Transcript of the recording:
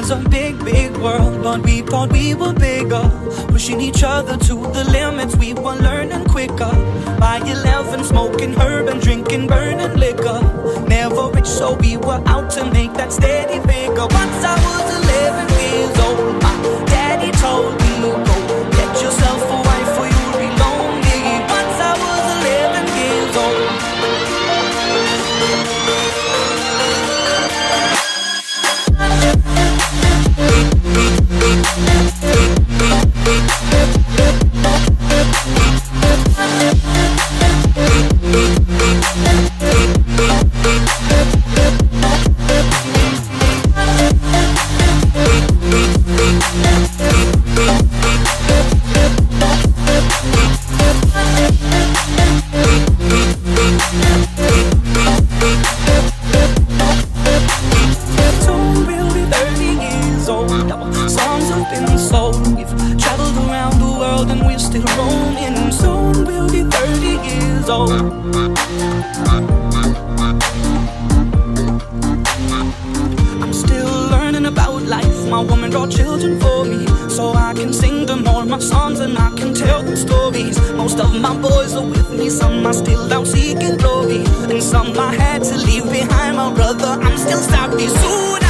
Was a big, big world, but we thought we were bigger. Pushing each other to the limits, we were learning quicker. By 11, smoking herb and drinking burning liquor. Never rich, so we were out to make that steady roaming. Soon we'll be 30 years old. I'm still learning about life. My woman brought children for me, so I can sing them all my songs and I can tell them stories. Most of my boys are with me, some are still out seeking glory, and some I had to leave behind. My brother, I'm still sorry. Soon